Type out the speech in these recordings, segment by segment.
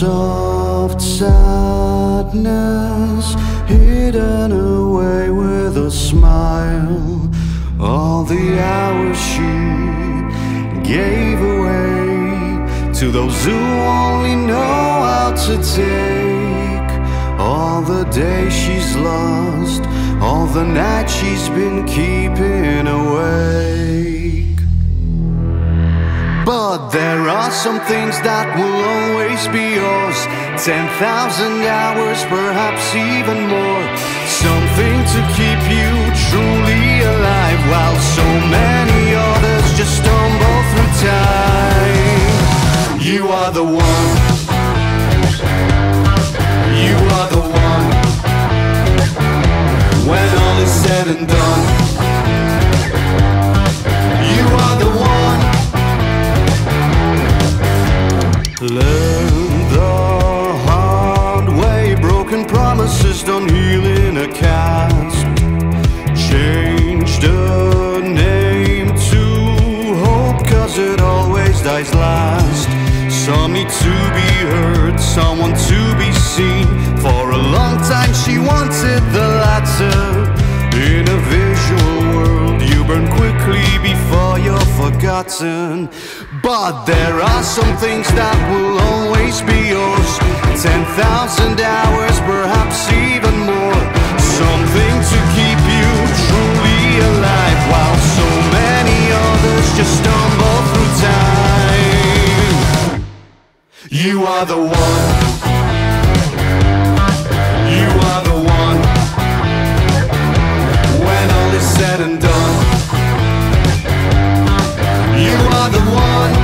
soft sadness hidden away with a smile. All the hours she gave away to those who only know how to take. All the days she's lost, all the nights she's been keeping awake. But there are some things that will always be yours. 10,000 hours, perhaps even more. Something to keep you truly alive Learn the hard way. Broken promises don't heal in a cast. Change the name to hope, cause it always dies last. Some need to be heard, someone to be seen. Forgotten. But there are some things that will always be yours. 10,000 hours, perhaps even more. Something to keep you truly alive while so many others just stumble through time. You are the one. You are the one. When all is said and done. The one.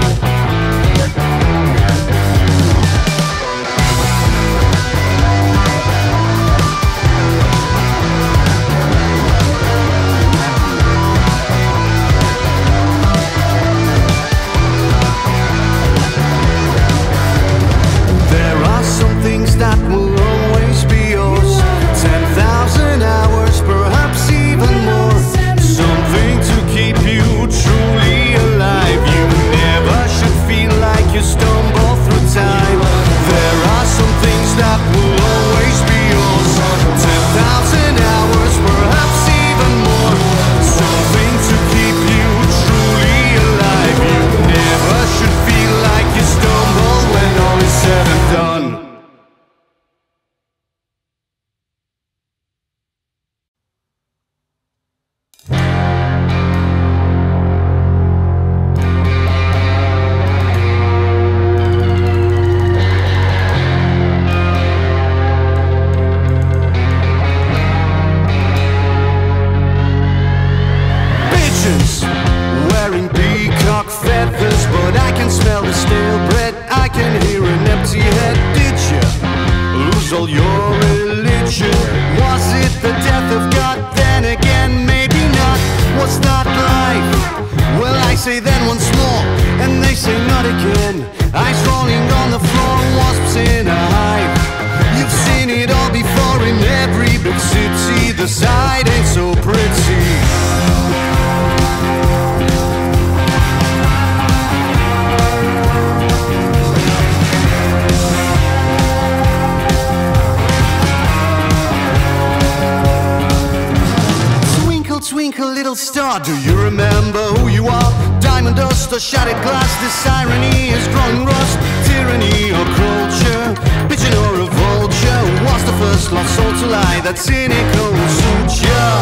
Little star, do you remember who you are? Diamond dust or shattered glass, this irony is growing rust. Tyranny or culture, pigeon or a vulture. Was the first lost soul to lie that cynical suit? suture?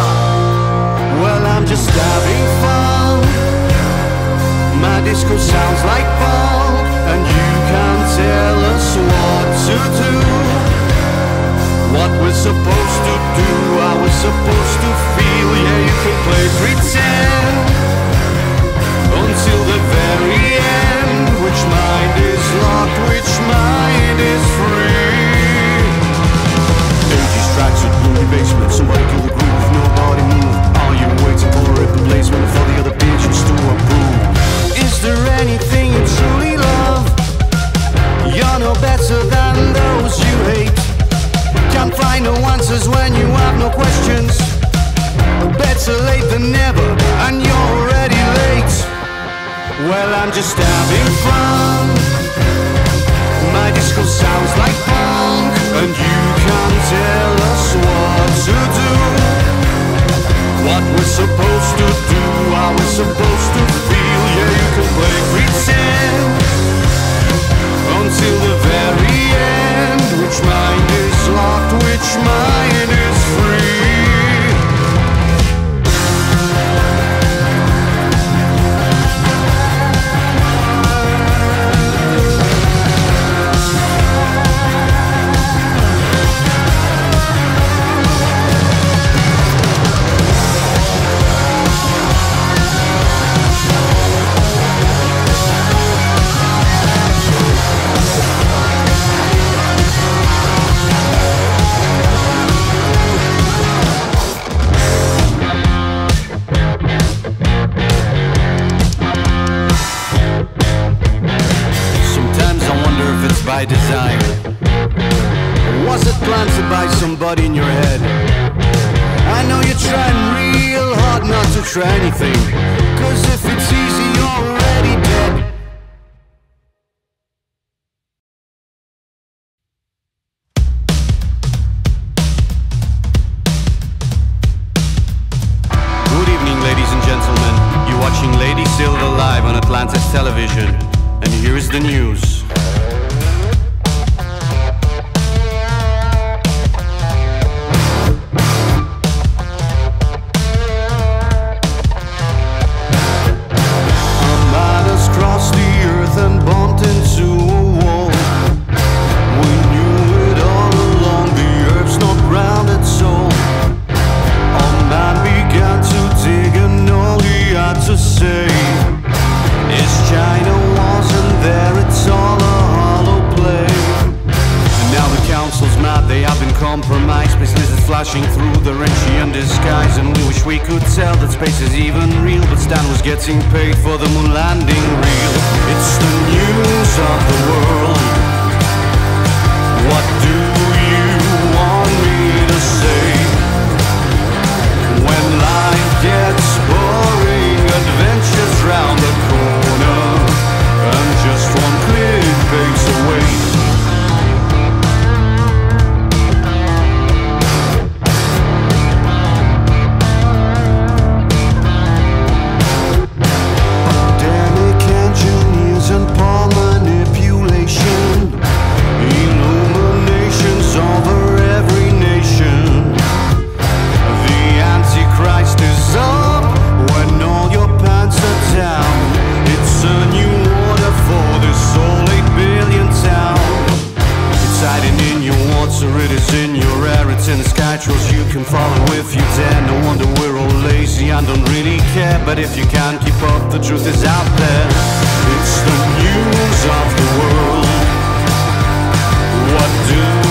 Well, I'm just having fun. My disco sounds like funk, and you can't tell us what to do. What we're supposed to do, how we're supposed to feel. Yeah, What we're supposed to do, how we're supposed to feel. Yeah, you can play pretend until the very end. Which mind is locked, which mind is free? By design. Or was it planted by somebody in your head? I know you're trying real hard not to try anything. Cause if it's easy, you're already dead. Good evening, ladies and gentlemen. You're watching Lady Silver live on Atlantis Television. And here is the news. The Renchian disguise. And we wish we could tell that space is even real. But Stan was getting paid for the moon landing reel. It's the news of the world. Lazy and don't really care. But if you can't keep up, the truth is out there. It's the news of the world. What do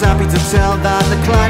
happy to tell that the climate